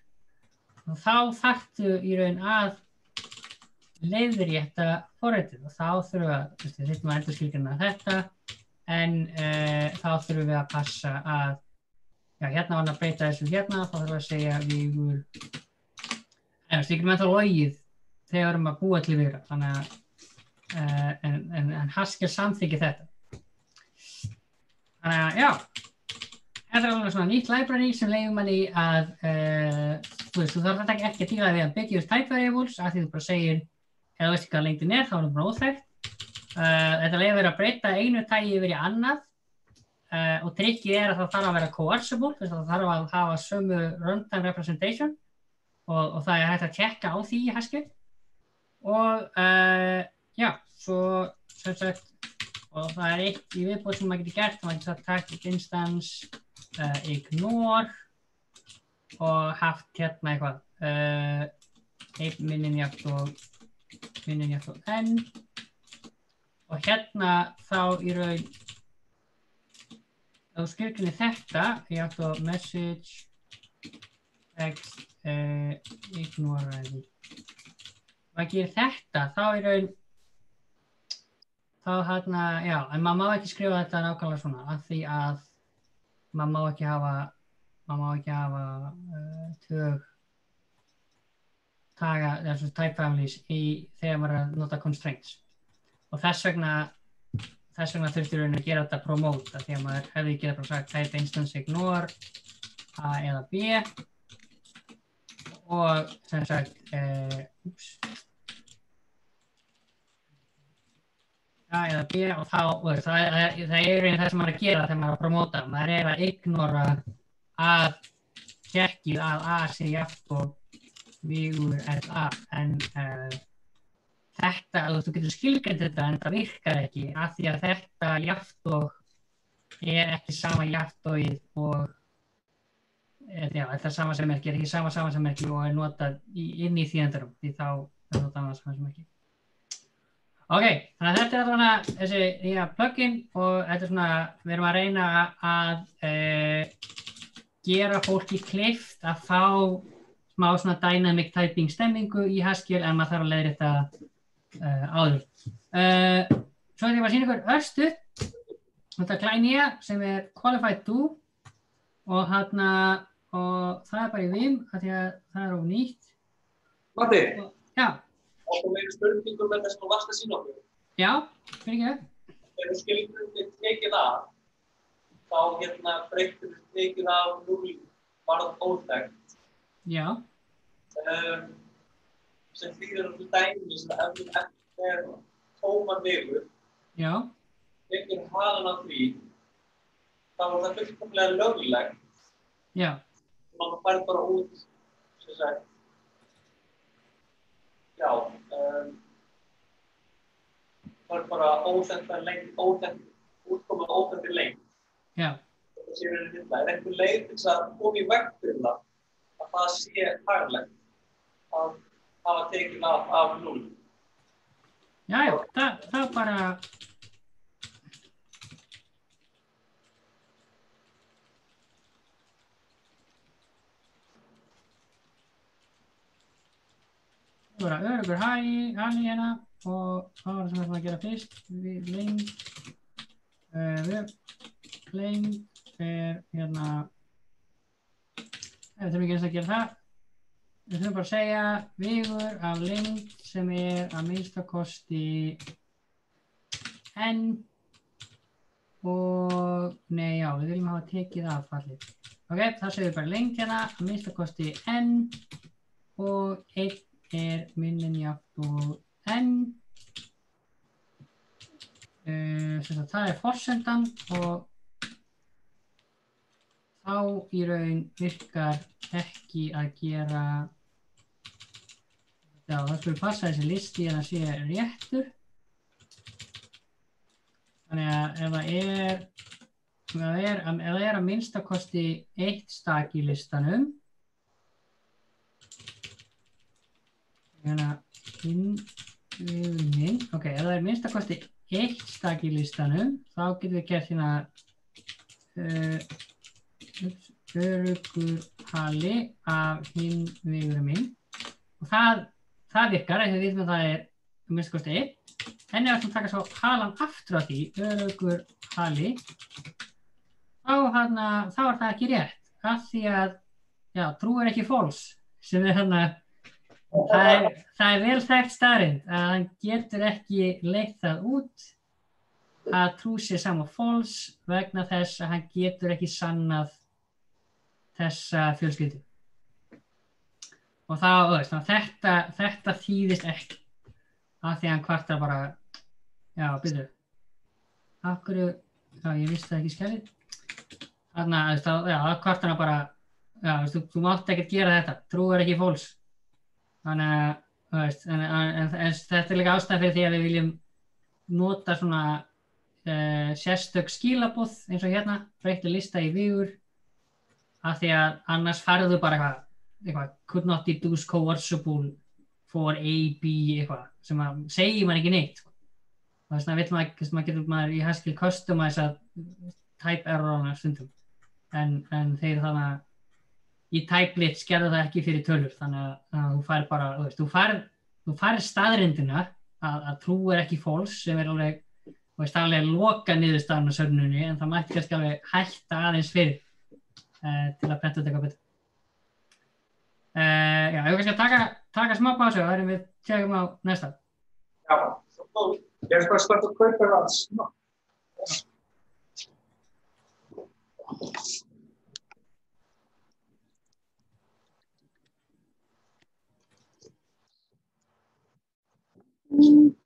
[SPEAKER 1] Og þá þarftu í raun að leiðrétta forrættið og þá þurfum við að við þurfum að endur skilgjana þetta en uh, þá þurfum við að passa að já, hérna var hann að breyta þessu hérna þá þurfum við að segja við en við getum ennþá logið þegar við erum að búa til viðra þannig að uh, en, en, en Haskell samþykir þetta. Þannig að já þetta er alveg svona nýtt library sem leiðum manni að uh, þú veist, þú þarf þetta ekki að díla við að byggja upp type variables að því þú bara segir ef þú veist ekki hvað lengdin er þá er það bara óþægt uh, þetta leiður að breyta einu tægi yfir í annað. Uh, og trikkið er að það þarf að vera coercible, það þarf að hafa sömu runtime representation. Og, og það er hægt að tjekka á því í Haskell. Og uh, já, svo sem sagt og það er eitt í viðbót sem maður getur gert, maður getur takt instance ignore og haft hérna eitthvað einn minnin játt og minnin játt og n. Og hérna þá í raun þá skilgjum þetta ég að message text uh, ignore og gerir þetta? Þá er raun þá hérna, já, en maður má ekki skrifa þetta nákvæmlega svona af því að maður má ekki hafa maður má ekki hafa uh, tög taga, þessu type families í þegar maður er að nota constraints. Og þess vegna þess vegna þurftur við að gera þetta promote því að maður hefði ekki bara sagt type instance ignore A eða B. Og sem sagt ups, A eða B og þá það, það, það er einnig það sem maður er að gera þegar maður er að promota maður er að ignora að kekkið að A sé jafn og vigur A en uh, þetta, þú getur skilgjörð þetta en það virkar ekki af því að þetta jaft og er ekki sama jaft og já, þetta er sama sem ekki, er ekki sama sama sem ekki og er notað í, inn í þýðendarum því þá er notað annað sama sem ekki. Ok, þannig að þetta er svona þessi nýja plugin og þetta er svona, við erum að reyna að e, gera fólki klift að fá smá svona dynamic typing stemmingu í Haskell en maður þarf að leiða þetta uh, áður. Uh, svo ætlum ég að sína ykkur östu, þetta klænýja sem er Qualified Do og, hana, og það er bara í vim að því að það er ónýtt.
[SPEAKER 2] Matti,
[SPEAKER 1] Já,
[SPEAKER 3] Og meira spurningum með þess að varst að sína okkur.
[SPEAKER 1] já, fyrir ekki.
[SPEAKER 3] Þegar þú skilgrundir tekið af, þá hérna breytir þú tekið af núl varð óþægt.
[SPEAKER 1] Já,
[SPEAKER 3] Um, sem þýðir að þú dæmi sem ef þú ekki er tóman vegur,
[SPEAKER 1] já,
[SPEAKER 3] tekir halan af því, þá er það fullkomlega löglegt.
[SPEAKER 1] já,
[SPEAKER 3] Man fær bara út sem sagt, já, um, það er bara óþendar lengt, óþend, útkomað óþendir lengt.
[SPEAKER 1] Já,
[SPEAKER 3] Þetta sé verið lilla. Er einhver leið til þess að koma í veg fyrir það, að það sé færlegt að hafa tekið af, af núl?
[SPEAKER 1] já, já, það, það bara, Það er bara örugur hali hérna og það var það sem við ætlum að gera fyrst. Við lengd, uh, við lengd er hérna, við þurfum ekki að gera það. Við þurfum bara að segja vigur af lengd sem er að minnsta kosti n og, nei já, við viljum hafa tekið af fallið. Ok, þá segjum við bara lengd hérna að minnsta kosti n og 1 er minnin jafn og n. Uh, það er forsendan og þá í raun virkar ekki að gera Já, það skulle passa þessi listi en að sé réttur. Þannig að ef það er, ef það er, ef það er að minnstakosti eitt stak í listanum, hérna hinn við minn, ok, ef það er minnstakosti eitt stak í listanum, þá getum við gert hérna uh, örugur hali af hinn viður minn. Og það það virkar, þegar við veitum að það er um minnst kosti 1, en ef við taka svo halan aftur á því, örugur hali, þá, hana, þá er það ekki rétt, af því að, já, trú er ekki fóls, sem er hann að, það er, það er vel þekkt starrend að hann getur ekki leitt það út að trú sé saman fóls vegna þess að hann getur ekki sannað þessa fjölskyldu. Og þú veist, þetta, þetta þýðist ekki. Af því að hann kvartar bara já, byrju hverju, já, ég vissi það ekki skælið þannig að, þá kvartar hann bara já, veist, þú, þú mátt ekkert gera þetta. Trúar ekki fólks. Þannig að, veist, en, en, en, þetta er líka ástæð fyrir því að við viljum nota svona uh, sérstök skilabóð eins og hérna, breytti lista í vigur af því að annars farðu bara eitthvað eitthvað, could not deduce coercible for A, B, eitthvað sem að segja mann ekki neitt sko. og þess vegna vil maður, vegna getur maður í Haskell customize að type errorna stundum en, en þeir þannig að í typelit skerða það ekki fyrir tölur þannig að, að þú fær bara, þú veist, þú fær þú fær staðrindina að, að trú er ekki fóls sem er alveg og veist alveg loka niðurstaðan á söfnunni en það mætti kannski alveg hætta aðeins fyrir til að prenta þetta eitthvað betur Uh, já, ef við kannski að taka, taka smá pásu og það erum við tjegum á næsta.
[SPEAKER 2] Já, ég er bara stönd að kaupa það smá. Heyrðu, ég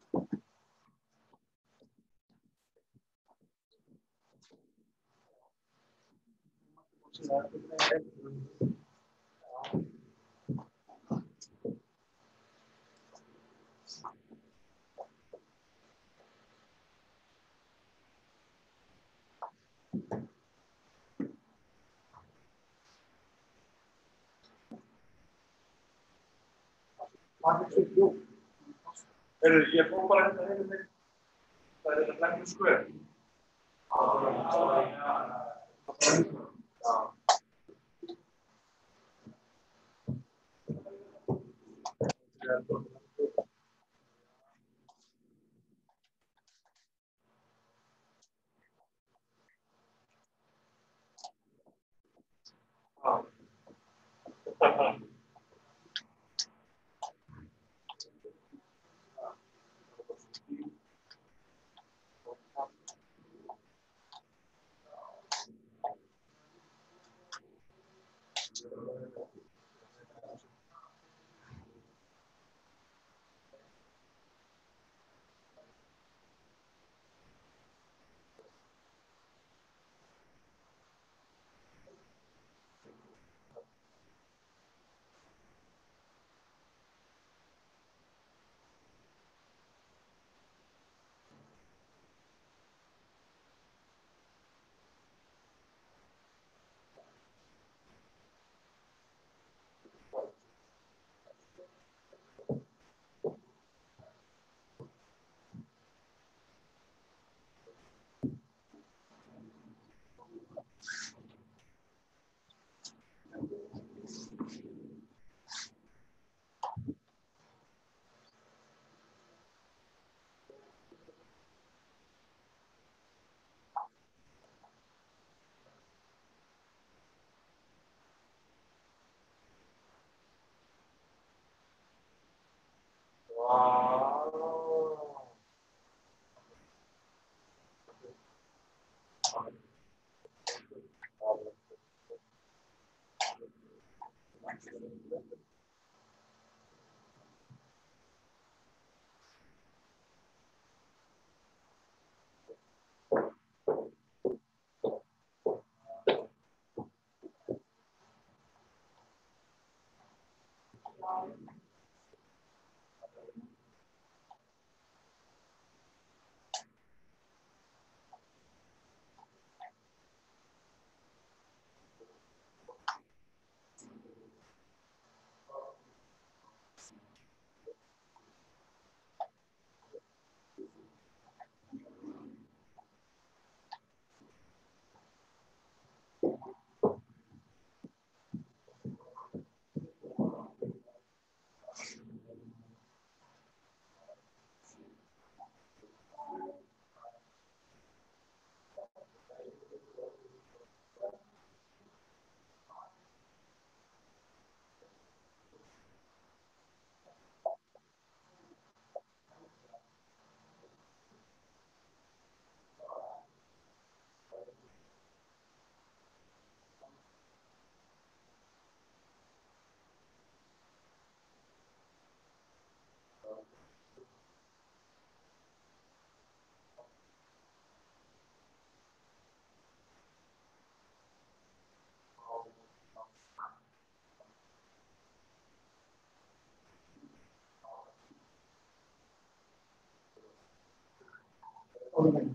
[SPEAKER 2] fór bara hérna heim með það er þetta Blackman
[SPEAKER 5] Thank you. Um,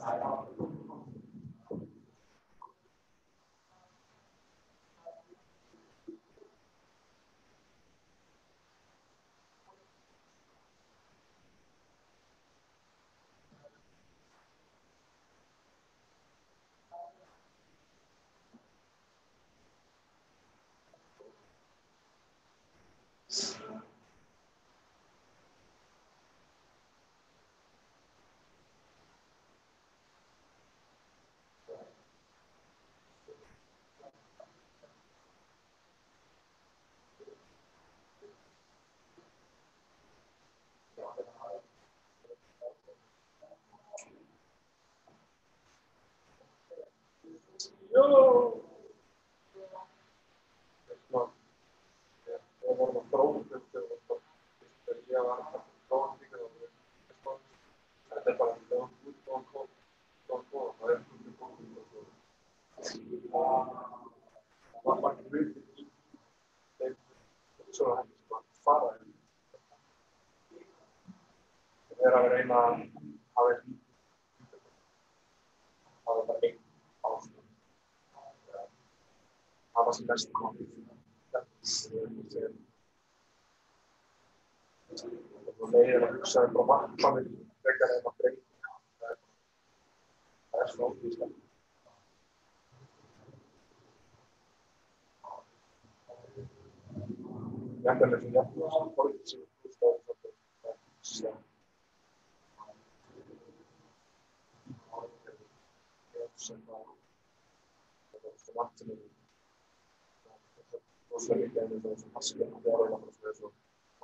[SPEAKER 5] í, inn í málun. Jó! Svona, ég ég var að prófa þetta og bara, þegar ég var að prófa líka þá var ég sko, þetta er bara don't good, don't go, don't go, það er good, don't go, don't go. Það var bara ekki hluti í þeim, svo að henni sem að fara inn. Það er að reyna að hafa einn hafa bara einn ástæð hafa sem mest komið og leiðir að hugsa um bara markmannir frekar en að breyta það er- það er svona ótrúlega Jafnvel með því jafnvel sem fórið sem þú stóð sem að það er svo margt sem er rosalega mikið en það er svo maskið að vera og það er svo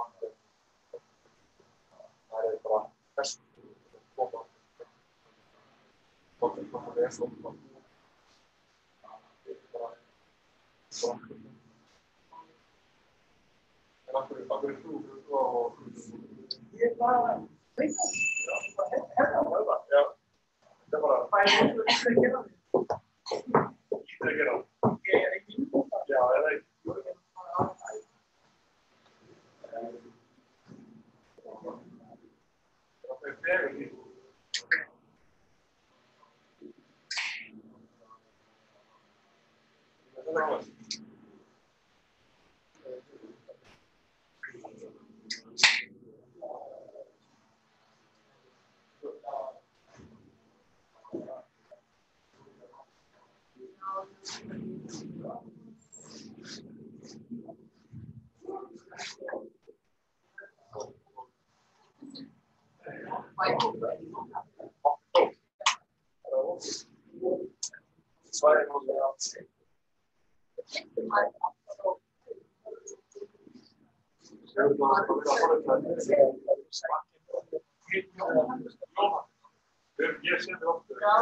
[SPEAKER 5] margt það er bara best að koma og það er svo bara bara Akkur, akkur er þú, þú og...
[SPEAKER 3] Ég bara, veit það, hérna var það.
[SPEAKER 5] Já, þetta er bara,
[SPEAKER 3] Bæði þú veist að gera það.
[SPEAKER 5] þetta er að gera.
[SPEAKER 3] Ég er ekki íbúið það.
[SPEAKER 5] Já, eða ekki. Það er þegar því. Þetta er alveg. Svæði og það er Ég sé þetta ofta.
[SPEAKER 3] Já,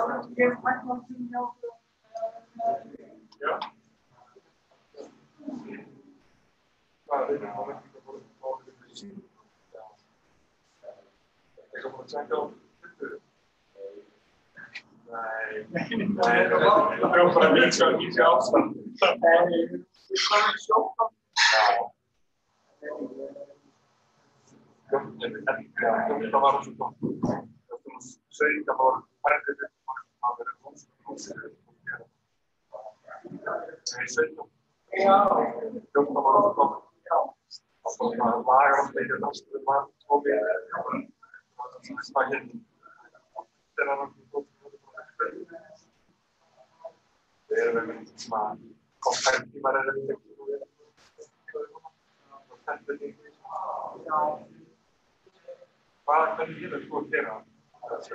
[SPEAKER 3] ég mætti á því hjá
[SPEAKER 5] Já. Hvað er þetta? Það er ekki að fóra á því. Já. Eitthvað búin að tjekka á þetta? Nei. Nei, það er bara mínska, mínska ástand. Já. Það var svo gott. Sveita var færðið það verið hómsið. Nei, sveita. Fjölda var svo gott. Og svo það lagar alltaf ekki það sem við varum komið. Það hérna. Það er alveg gott. Við erum einhvern svona konfetttímar er einhvern veginn. Hvað hvernig getur þú að gera? Það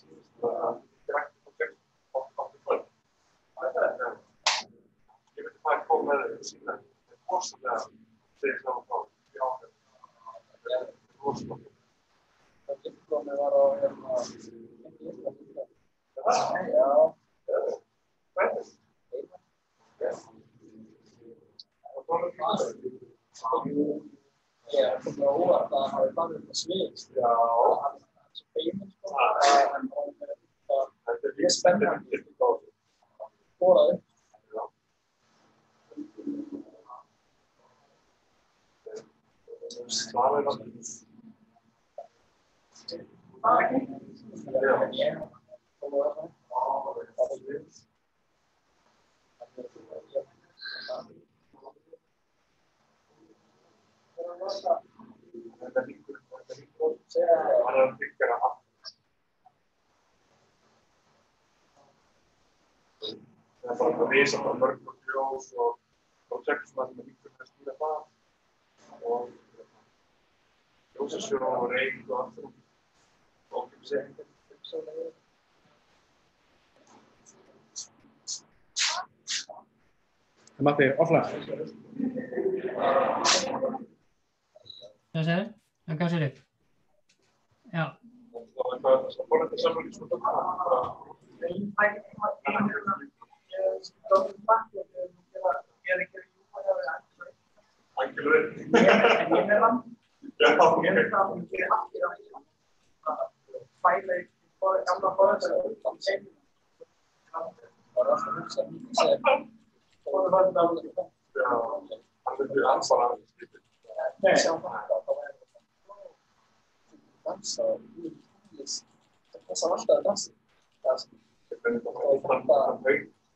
[SPEAKER 5] svolítið. Hvað er það? Já. Já. Þetta er fyrir á bara út af það bara á gólfinu.
[SPEAKER 3] Já, já, já. Við verðum þá Erum við ekki
[SPEAKER 5] vezano vrh pokrival so protekšna znamenitost Mirapa. Eu se sono reito a o que você Dan mag
[SPEAKER 2] weer offline.
[SPEAKER 5] Dat is het? Dan kan ze dit. Ja. Dat That's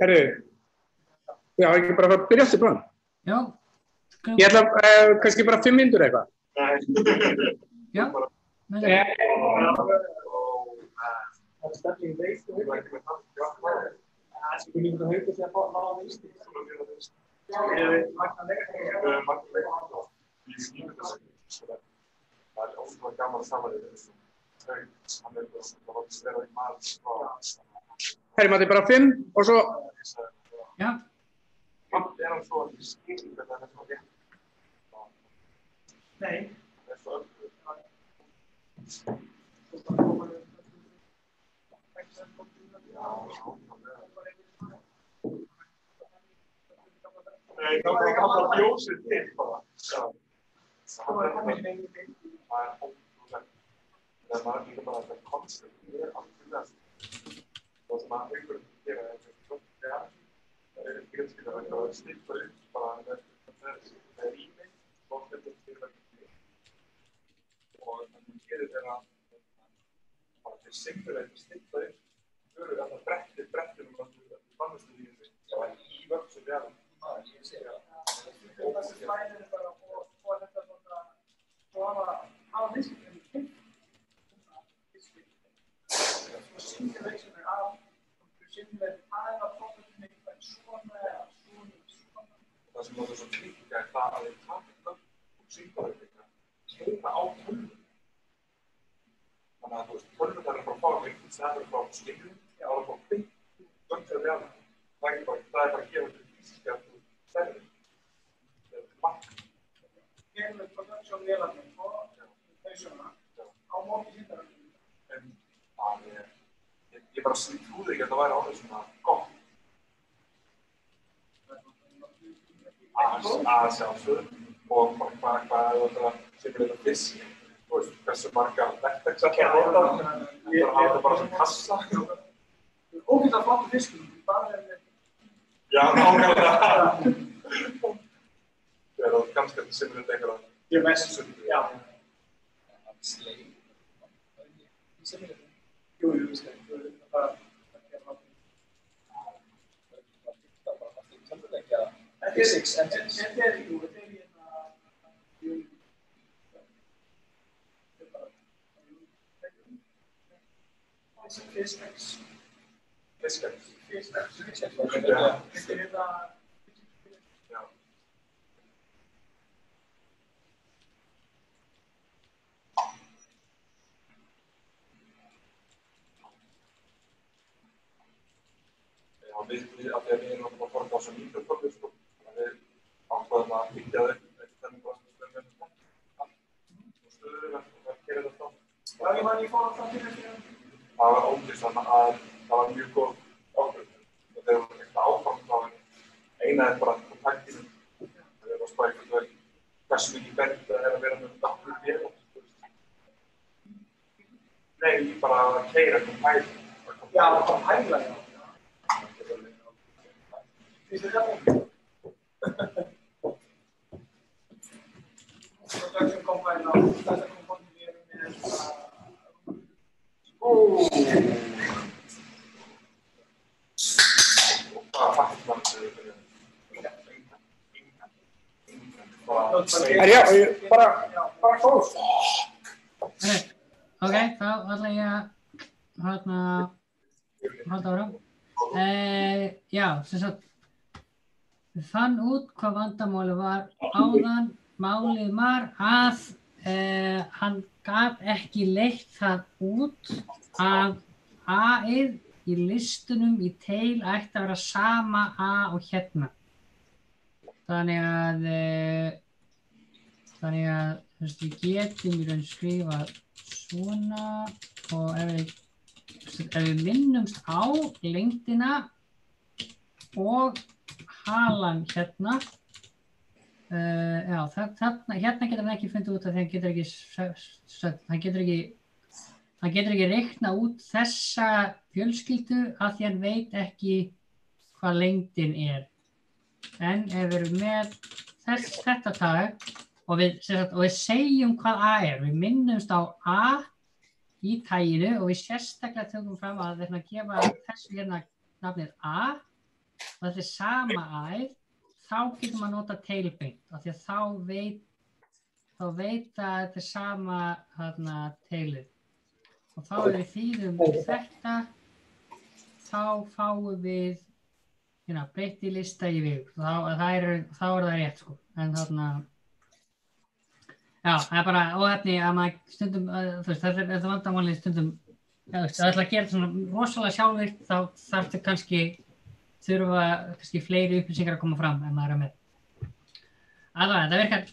[SPEAKER 2] Herru, já, ekki bara að byrja aftur bara.
[SPEAKER 1] Já,
[SPEAKER 2] Ég ætla uh, kannski bara fimm myndur eitthvað.
[SPEAKER 1] já, það.
[SPEAKER 2] Eh,
[SPEAKER 3] það er stefning veist og við Það er sko líka haugur því að fá ná að veist. Ég veit, magna leika.
[SPEAKER 5] Það er ótrúlega er svona að maður
[SPEAKER 2] bara fimm og svo,
[SPEAKER 1] Já,
[SPEAKER 5] Samt er hann svo að skilja þetta er svo rétt.
[SPEAKER 3] Nei.
[SPEAKER 5] Það er svo öllur. Nei, það var gamla bjósið til bara. Já. Það er ótrúlegt. Það er líka bara þetta koncept er alltaf og svona einhverjum gera þetta ja, það er ekki kannski það er að stippa upp bara það er rými og þetta er og þannig þeirra bara til að upp þau eru alltaf og það er það er í við ég sé að
[SPEAKER 3] Það sem er bara að få þetta svona, svo hafa, hafa viðskiptum í kynnt. Simulation er af, simulation, það er að eitthvað svona, svona.
[SPEAKER 5] það sem notur svo klíka er það að þeir taka þetta og síta þetta keira á tölvun þannig að þú veist, tölvun það er bara að fá einhvern það er bara að skilja það er bara að beint göngið að vera það er bara það er bara að gefa þetta físiska að þú stærri það er mark
[SPEAKER 3] Gerum vélarnir og hausuna á móti síndarinn.
[SPEAKER 5] en það er ég, ég bara trúði ekki að það væri orðið svona gott að að sjálfsögðu og bara hvað er þetta sem er þetta fisk þú veist, hversu marga verktex að það er það það er bara sem kassa
[SPEAKER 3] Ógæta flottu fiskum, bara er við
[SPEAKER 5] já, nákvæmlega þegar það kannski þetta sem er þetta einhverja
[SPEAKER 3] Ég mest, já. Jú, jú, við skal, við skal bara Physics, þetta er, jú, þetta er hérna, jú, Physics,
[SPEAKER 5] fiskar
[SPEAKER 3] physics, þetta
[SPEAKER 5] Já, við, við, af því að við erum að fara á svo nýttu fólki, sko, þannig að við ákvaðum að byggja eftir þennan bara sem við erum og stöðum og það gerir þetta þá.
[SPEAKER 3] hvað er mann í fórum frá fyrir fyrir?
[SPEAKER 5] Það var ógist að það var mjög góð ákvörð og þegar við erum áfram þá er eina er bara kontaktinu það er að spæða eitthvað vel hversu mikið bent það er að vera með daglu vél Nei, bara að keira
[SPEAKER 3] Já, það kom hægla, já. Finnst þið þetta? Production company á þessa kompani við erum með
[SPEAKER 5] og bara fætt mann sem við erum
[SPEAKER 2] herru, já, ég- bara, bara góð.
[SPEAKER 1] Herri, ok, þá ætla ég að hérna halda ára. Uh, já, sem sagt, við fann út hvað vandamáli var áðan. Málið var að uh, hann gaf ekki leitt það út að A-ið í listunum í teil ætti að vera sama A og hérna. Þannig að uh, þannig að þú veist, við getum í raun skrifað svona og ef við, ef við minnumst á lengdina og halan hérna. Uh, já, þa- þarna, hérna getur hann ekki fundið út að hann getur ekki hann getur ekki hann getur ekki reikna út þessa fjölskyldu að því hann veit ekki hvað lengdin er. En ef við erum með þess, þetta tag og við, sagt, og við segjum hvað A er við minnumst á A í taginu og við sérstaklega tökum fram að við ætlum að gefa þessu hérna nafnið A og þetta er sama æð, þá getum maður nota tailbeint af því að þá veit þá veit að þetta er sama hérna tailið og þá ef við þýðum þetta þá fáum við hérna, breytti lista í vig þá, er, þá er það rétt sko. en þarna já, það er bara óhefni að maður stundum, að, þú veist, þetta er þetta vandamálið stundum. Það ætla að gera svona rosalega sjálfvirt þá þarf þetta kannski þurfa kannski fleiri upplýsingar að koma fram en maður er með. Alveg, það virkar